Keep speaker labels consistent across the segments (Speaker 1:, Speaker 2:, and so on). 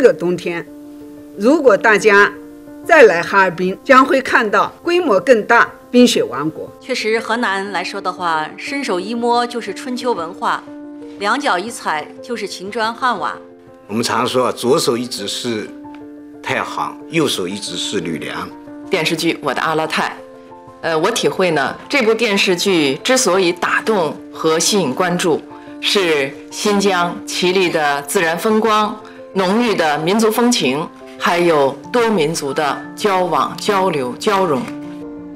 Speaker 1: 这个冬天，如果大家再来哈尔滨，将会看到规模更大冰雪王国。
Speaker 2: 确实，河南来说的话，伸手一摸就是春秋文化，两脚一踩就是秦砖汉瓦。
Speaker 3: 我们常说，左手一直是太行，右手一直是吕梁。
Speaker 4: 电视剧《我的阿勒泰》，呃，我体会呢，这部电视剧之所以打动和吸引关注。是新疆绮丽的自然风光、浓郁的民族风情，还有多民族的交往、交流、交融。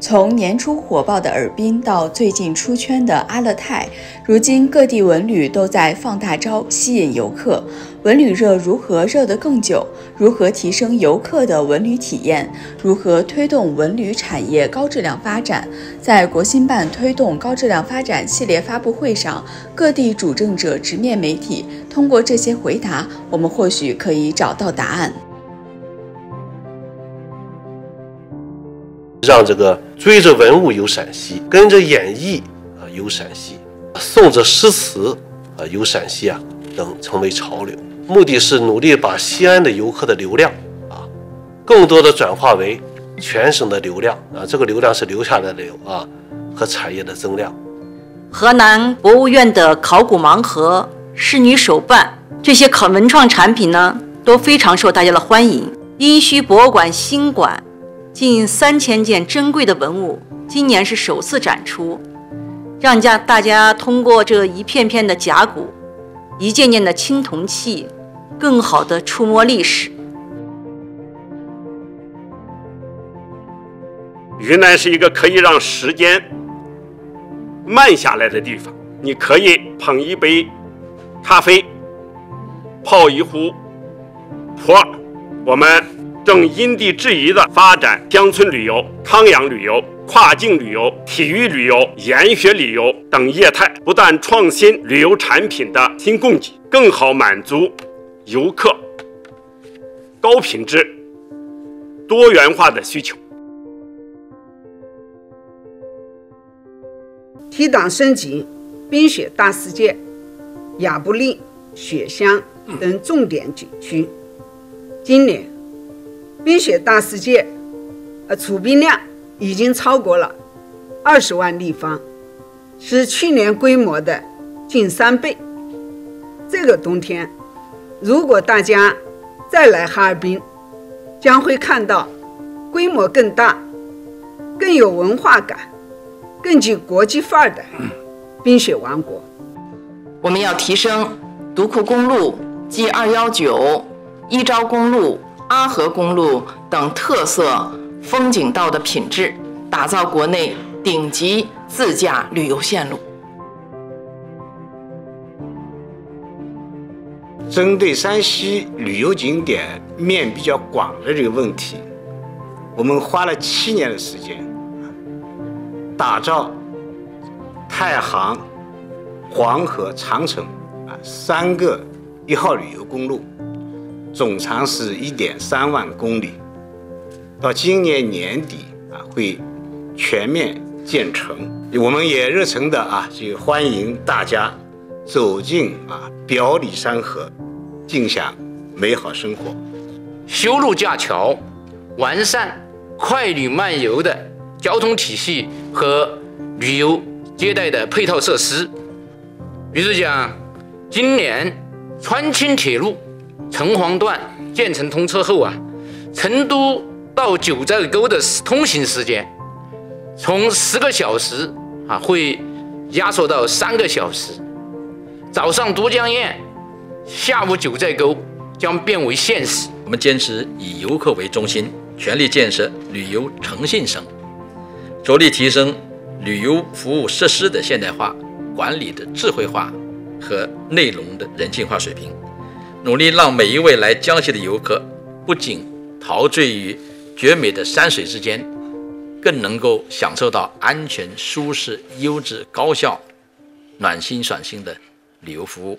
Speaker 5: 从年初火爆的尔滨到最近出圈的阿勒泰，如今各地文旅都在放大招吸引游客。文旅热如何热得更久？如何提升游客的文旅体验？如何推动文旅产业高质量发展？在国新办推动高质量发展系列发布会上，各地主政者直面媒体，通过这些回答，我们或许可以找到答案。
Speaker 6: 让这个追着文物游陕西，跟着演艺啊游陕西，诵着诗词啊游陕西啊等成为潮流。目的是努力把西安的游客的流量啊，更多的转化为全省的流量啊，这个流量是留下来的流啊和产业的增量。
Speaker 2: 河南博物院的考古盲盒、仕女手办这些考文创产品呢，都非常受大家的欢迎。殷墟博物馆新馆。近三千件珍贵的文物，今年是首次展出，让家大家通过这一片片的甲骨，一件件的青铜器，更好的触摸历史。
Speaker 7: 云南是一个可以让时间慢下来的地方，你可以捧一杯咖啡，泡一壶普洱，我们。正因地制宜地发展乡村旅游、康养旅游、跨境旅游、体育旅游、研学旅游等业态，不断创新旅游产品的新供给，更好满足游客高品质、多元化的需求。
Speaker 1: 提档升级冰雪大世界、亚布力雪乡等重点景区，今年。冰雪大世界，呃，储冰量已经超过了二十万立方，是去年规模的近三倍。这个冬天，如果大家再来哈尔滨，将会看到规模更大、更有文化感、更具国际范儿的冰雪王国。
Speaker 4: 我们要提升独库公路、G 二幺九、一招公路。阿河公路等特色风景道的品质，打造国内顶级自驾旅游线路。
Speaker 3: 针对山西旅游景点面比较广的这个问题，我们花了七年的时间，打造太行、黄河、长城啊三个一号旅游公路。总长是一点三万公里，到今年年底啊会全面建成。我们也热诚的啊，就欢迎大家走进啊表里山河，尽享美好生活。
Speaker 8: 修路架桥，完善快旅慢游的交通体系和旅游接待的配套设施。比如讲，今年川青铁路。城隍段建成通车后啊，成都到九寨沟的通行时间从十个小时啊会压缩到三个小时。早上都江堰，下午九寨沟将变为现实。
Speaker 9: 我们坚持以游客为中心，全力建设旅游诚信省，着力提升旅游服务设施的现代化、管理的智慧化和内容的人性化水平。努力让每一位来江西的游客，不仅陶醉于绝美的山水之间，更能够享受到安全、舒适、优质、高效、暖心、爽心的旅游服务。